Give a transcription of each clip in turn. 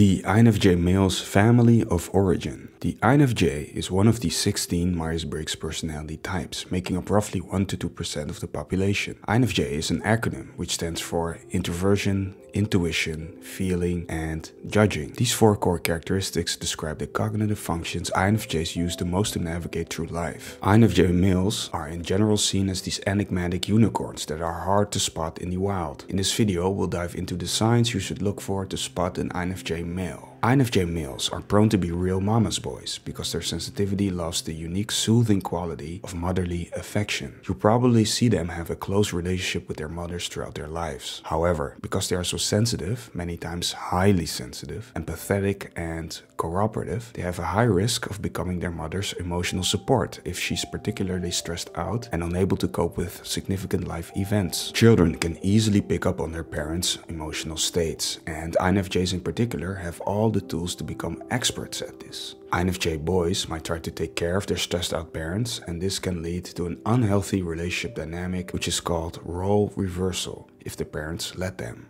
The INFJ male's family of origin. The INFJ is one of the 16 Myers-Briggs personality types, making up roughly 1-2% of the population. INFJ is an acronym which stands for introversion, intuition, feeling, and judging. These four core characteristics describe the cognitive functions INFJs use the most to navigate through life. INFJ males are in general seen as these enigmatic unicorns that are hard to spot in the wild. In this video, we'll dive into the signs you should look for to spot an INFJ male. INFJ males are prone to be real mama's boys because their sensitivity loves the unique soothing quality of motherly affection. You probably see them have a close relationship with their mothers throughout their lives. However, because they are so sensitive, many times highly sensitive, empathetic and cooperative, they have a high risk of becoming their mother's emotional support if she's particularly stressed out and unable to cope with significant life events. Children can easily pick up on their parents' emotional states, and INFJs in particular have all the tools to become experts at this. INFJ boys might try to take care of their stressed out parents and this can lead to an unhealthy relationship dynamic which is called role reversal if the parents let them.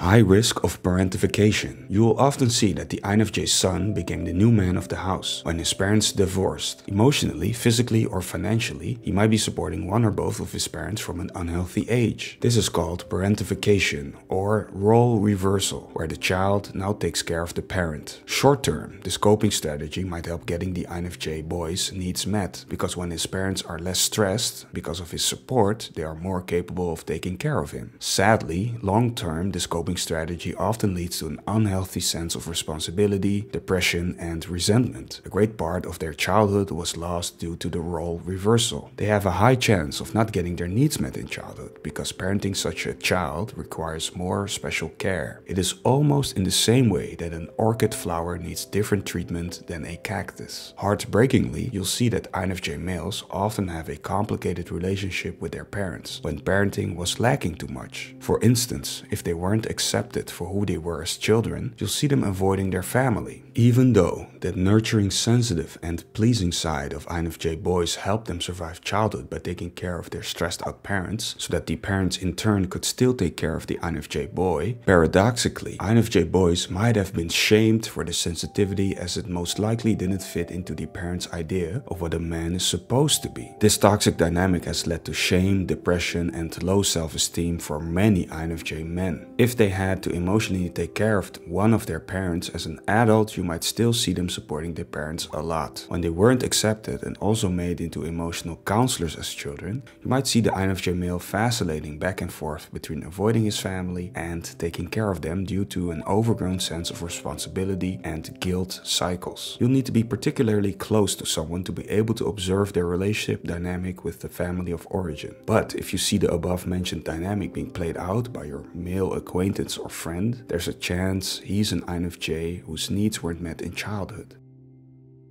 High risk of parentification. You will often see that the INFJ son became the new man of the house when his parents divorced. Emotionally, physically, or financially, he might be supporting one or both of his parents from an unhealthy age. This is called parentification or role reversal, where the child now takes care of the parent. Short term, this coping strategy might help getting the INFJ boy's needs met, because when his parents are less stressed because of his support, they are more capable of taking care of him. Sadly, long term, this coping coping strategy often leads to an unhealthy sense of responsibility, depression, and resentment. A great part of their childhood was lost due to the role reversal. They have a high chance of not getting their needs met in childhood because parenting such a child requires more special care. It is almost in the same way that an orchid flower needs different treatment than a cactus. Heartbreakingly, you'll see that INFJ males often have a complicated relationship with their parents when parenting was lacking too much. For instance, if they weren't accepted for who they were as children, you'll see them avoiding their family. Even though that nurturing, sensitive, and pleasing side of INFJ boys helped them survive childhood by taking care of their stressed out parents, so that the parents in turn could still take care of the INFJ boy, paradoxically, INFJ boys might have been shamed for this sensitivity as it most likely didn't fit into the parents' idea of what a man is supposed to be. This toxic dynamic has led to shame, depression, and low self-esteem for many INFJ men. If they had to emotionally take care of one of their parents as an adult, you might still see them supporting their parents a lot. When they weren't accepted and also made into emotional counselors as children, you might see the INFJ male vacillating back and forth between avoiding his family and taking care of them due to an overgrown sense of responsibility and guilt cycles. You'll need to be particularly close to someone to be able to observe their relationship dynamic with the family of origin. But if you see the above mentioned dynamic being played out by your male acquaintance acquaintance or friend, there's a chance he's an INFJ whose needs weren't met in childhood.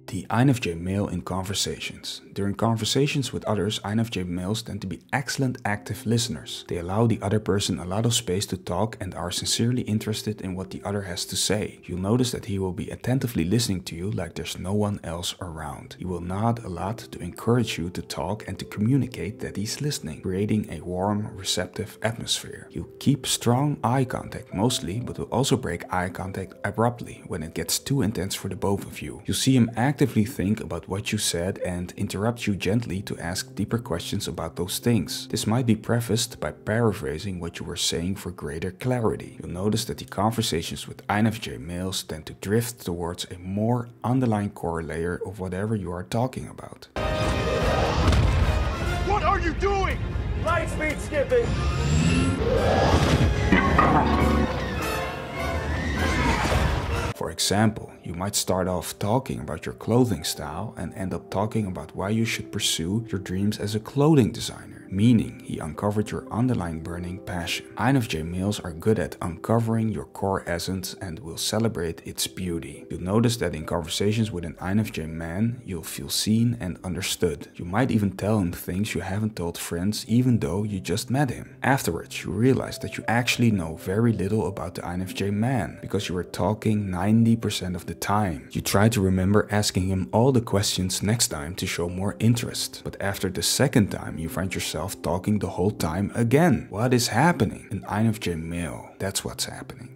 The INFJ male in conversations. During conversations with others, INFJ males tend to be excellent active listeners. They allow the other person a lot of space to talk and are sincerely interested in what the other has to say. You'll notice that he will be attentively listening to you like there's no one else around. He will nod a lot to encourage you to talk and to communicate that he's listening, creating a warm, receptive atmosphere. He'll keep strong eye contact mostly, but will also break eye contact abruptly when it gets too intense for the both of you. You'll see him act actively think about what you said and interrupt you gently to ask deeper questions about those things. This might be prefaced by paraphrasing what you were saying for greater clarity. You'll notice that the conversations with INFJ males tend to drift towards a more underlying core layer of whatever you are talking about. What are you doing? Light speed skipping! For example, you might start off talking about your clothing style and end up talking about why you should pursue your dreams as a clothing designer meaning he uncovered your underlying burning passion. INFJ males are good at uncovering your core essence and will celebrate its beauty. You'll notice that in conversations with an INFJ man, you'll feel seen and understood. You might even tell him things you haven't told friends even though you just met him. Afterwards, you realize that you actually know very little about the INFJ man because you were talking 90% of the time. You try to remember asking him all the questions next time to show more interest. But after the second time, you find yourself talking the whole time again. What is happening? An INFJ male, that's what's happening.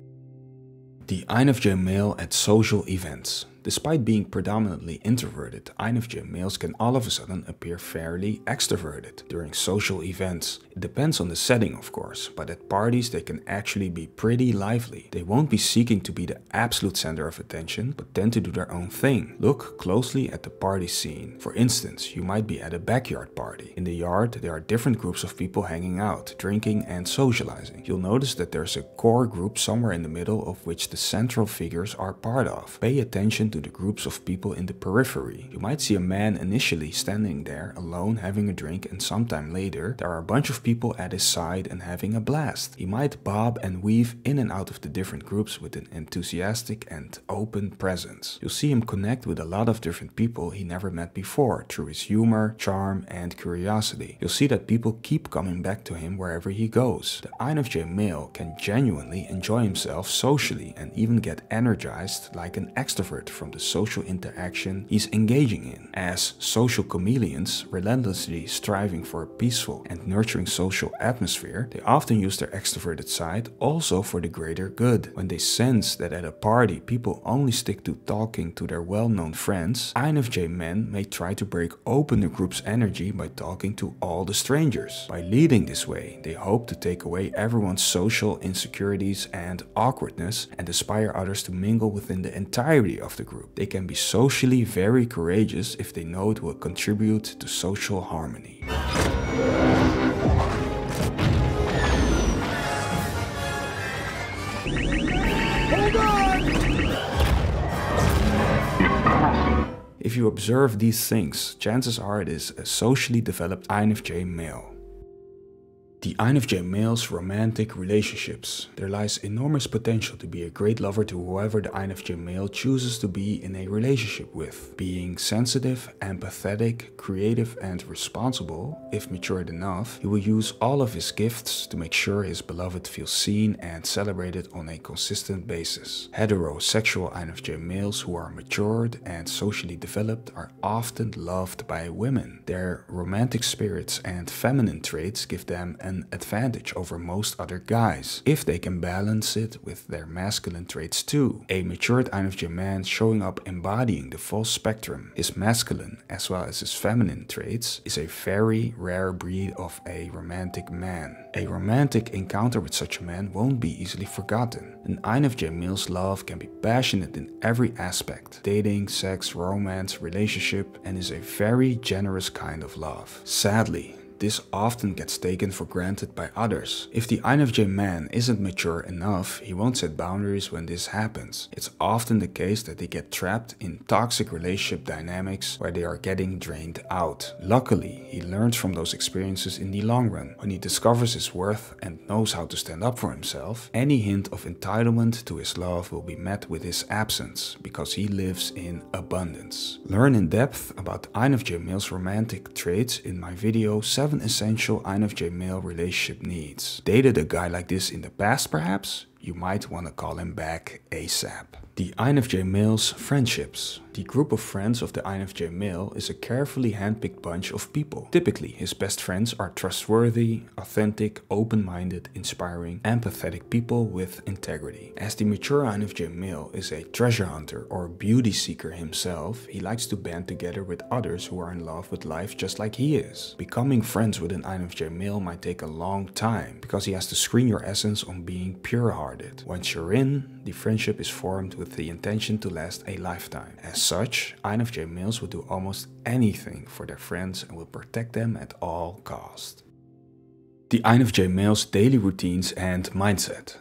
The INFJ male at social events. Despite being predominantly introverted, INFJ males can all of a sudden appear fairly extroverted during social events. It depends on the setting of course, but at parties they can actually be pretty lively. They won't be seeking to be the absolute center of attention, but tend to do their own thing. Look closely at the party scene. For instance, you might be at a backyard party. In the yard there are different groups of people hanging out, drinking and socializing. You'll notice that there's a core group somewhere in the middle of which the central figures are part of. Pay attention to the groups of people in the periphery. You might see a man initially standing there alone having a drink and sometime later there are a bunch of people at his side and having a blast. He might bob and weave in and out of the different groups with an enthusiastic and open presence. You'll see him connect with a lot of different people he never met before through his humor, charm and curiosity. You'll see that people keep coming back to him wherever he goes. The INFJ male can genuinely enjoy himself socially and even get energized like an extrovert from the social interaction he's engaging in. As social chameleons, relentlessly striving for a peaceful and nurturing social atmosphere, they often use their extroverted side also for the greater good. When they sense that at a party people only stick to talking to their well-known friends, INFJ men may try to break open the group's energy by talking to all the strangers. By leading this way, they hope to take away everyone's social insecurities and awkwardness and inspire others to mingle within the entirety of the group. They can be socially very courageous if they know it will contribute to social harmony. If you observe these things, chances are it is a socially developed INFJ male. The INFJ male's romantic relationships. There lies enormous potential to be a great lover to whoever the INFJ male chooses to be in a relationship with. Being sensitive, empathetic, creative and responsible, if matured enough, he will use all of his gifts to make sure his beloved feels seen and celebrated on a consistent basis. Heterosexual INFJ males who are matured and socially developed are often loved by women. Their romantic spirits and feminine traits give them an an advantage over most other guys, if they can balance it with their masculine traits too. A matured INFJ man showing up embodying the full spectrum, his masculine as well as his feminine traits, is a very rare breed of a romantic man. A romantic encounter with such a man won't be easily forgotten. An INFJ male's love can be passionate in every aspect, dating, sex, romance, relationship, and is a very generous kind of love. Sadly, this often gets taken for granted by others. If the INFJ man isn't mature enough, he won't set boundaries when this happens. It's often the case that they get trapped in toxic relationship dynamics where they are getting drained out. Luckily, he learns from those experiences in the long run. When he discovers his worth and knows how to stand up for himself, any hint of entitlement to his love will be met with his absence because he lives in abundance. Learn in depth about INFJ male's romantic traits in my video 7 7 essential INFJ male relationship needs. Dated a guy like this in the past perhaps? You might want to call him back ASAP. The INFJ male's friendships. The group of friends of the INFJ male is a carefully handpicked bunch of people. Typically, his best friends are trustworthy, authentic, open-minded, inspiring, empathetic people with integrity. As the mature INFJ male is a treasure hunter or beauty seeker himself, he likes to band together with others who are in love with life just like he is. Becoming friends with an INFJ male might take a long time because he has to screen your essence on being pure-hearted. Once you're in, the friendship is formed with the intention to last a lifetime. As such, INFJ males will do almost anything for their friends and will protect them at all cost. The INFJ male's daily routines and mindset.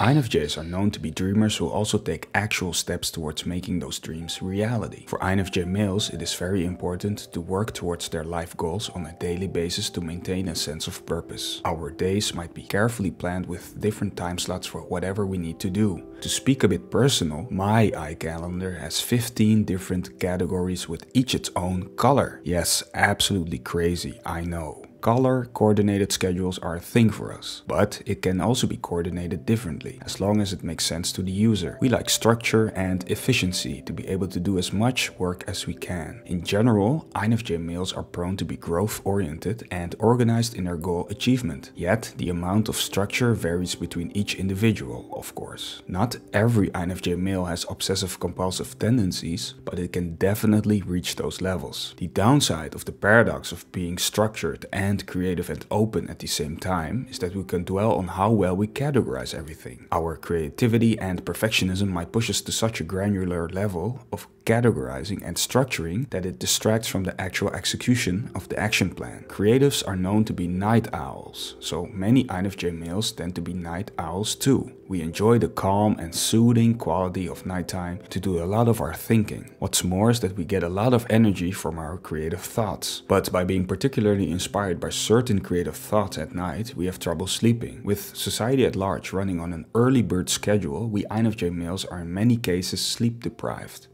INFJs are known to be dreamers who also take actual steps towards making those dreams reality. For INFJ males, it is very important to work towards their life goals on a daily basis to maintain a sense of purpose. Our days might be carefully planned with different time slots for whatever we need to do. To speak a bit personal, my iCalendar has 15 different categories with each its own color. Yes, absolutely crazy, I know. Color coordinated schedules are a thing for us, but it can also be coordinated differently, as long as it makes sense to the user. We like structure and efficiency to be able to do as much work as we can. In general, INFJ males are prone to be growth oriented and organized in their goal achievement. Yet, the amount of structure varies between each individual, of course. Not every INFJ male has obsessive compulsive tendencies, but it can definitely reach those levels. The downside of the paradox of being structured and creative and open at the same time is that we can dwell on how well we categorize everything. Our creativity and perfectionism might push us to such a granular level of categorizing and structuring that it distracts from the actual execution of the action plan. Creatives are known to be night owls, so many INFJ males tend to be night owls too. We enjoy the calm and soothing quality of nighttime to do a lot of our thinking. What's more is that we get a lot of energy from our creative thoughts. But by being particularly inspired by certain creative thoughts at night, we have trouble sleeping. With society at large running on an early bird schedule, we INFJ males are in many cases sleep deprived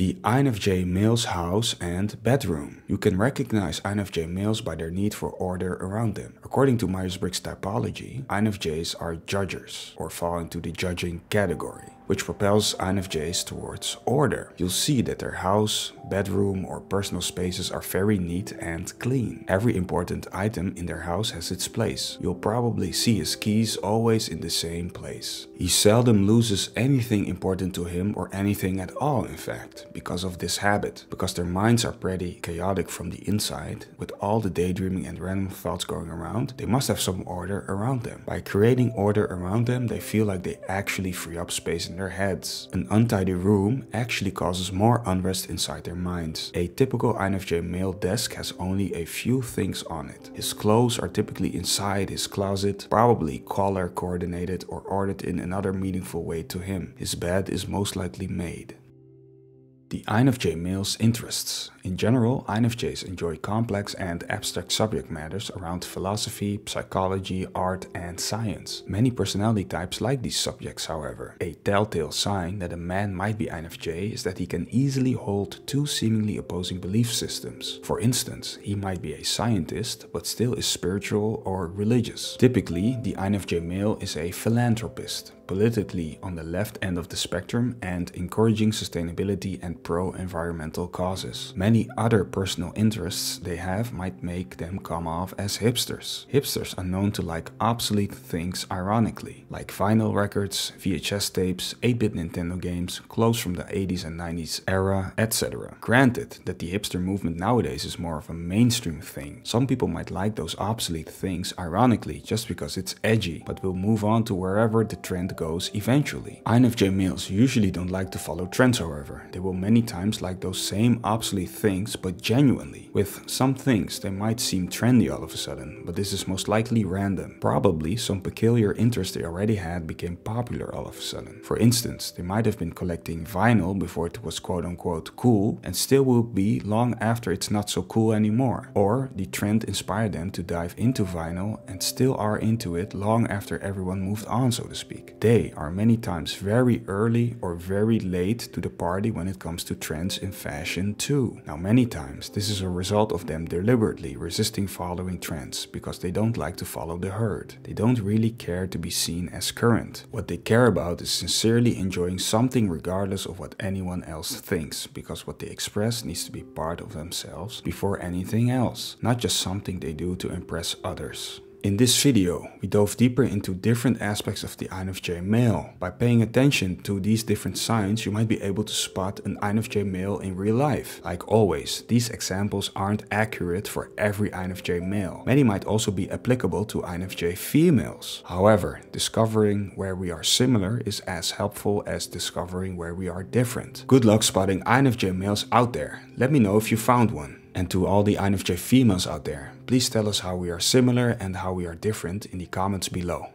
the INFJ male's house and bedroom. You can recognize INFJ males by their need for order around them. According to Myers-Briggs typology, INFJs are judgers, or fall into the judging category which propels INFJs towards order. You'll see that their house, bedroom or personal spaces are very neat and clean. Every important item in their house has its place. You'll probably see his keys always in the same place. He seldom loses anything important to him or anything at all in fact, because of this habit. Because their minds are pretty chaotic from the inside, with all the daydreaming and random thoughts going around, they must have some order around them. By creating order around them, they feel like they actually free up space in their heads. An untidy room actually causes more unrest inside their minds. A typical INFJ male desk has only a few things on it. His clothes are typically inside his closet, probably color coordinated or ordered in another meaningful way to him. His bed is most likely made. The INFJ male's interests. In general, INFJs enjoy complex and abstract subject matters around philosophy, psychology, art, and science. Many personality types like these subjects, however. A telltale sign that a man might be INFJ is that he can easily hold two seemingly opposing belief systems. For instance, he might be a scientist, but still is spiritual or religious. Typically, the INFJ male is a philanthropist, politically on the left end of the spectrum and encouraging sustainability and pro-environmental causes. Many other personal interests they have might make them come off as hipsters. Hipsters are known to like obsolete things ironically, like vinyl records, VHS tapes, 8-bit Nintendo games, clothes from the 80s and 90s era, etc. Granted that the hipster movement nowadays is more of a mainstream thing. Some people might like those obsolete things ironically just because it's edgy, but will move on to wherever the trend goes eventually. INFJ males usually don't like to follow trends however. They will many times like those same obsolete things but genuinely. With some things they might seem trendy all of a sudden, but this is most likely random. Probably some peculiar interest they already had became popular all of a sudden. For instance, they might have been collecting vinyl before it was quote unquote cool and still will be long after it's not so cool anymore. Or the trend inspired them to dive into vinyl and still are into it long after everyone moved on so to speak. They are many times very early or very late to the party when it comes to trends in fashion too. Now many times this is a result of them deliberately resisting following trends because they don't like to follow the herd. They don't really care to be seen as current. What they care about is sincerely enjoying something regardless of what anyone else thinks because what they express needs to be part of themselves before anything else, not just something they do to impress others. In this video, we dove deeper into different aspects of the INFJ male. By paying attention to these different signs, you might be able to spot an INFJ male in real life. Like always, these examples aren't accurate for every INFJ male. Many might also be applicable to INFJ females. However, discovering where we are similar is as helpful as discovering where we are different. Good luck spotting INFJ males out there. Let me know if you found one. And to all the INFJ females out there, please tell us how we are similar and how we are different in the comments below.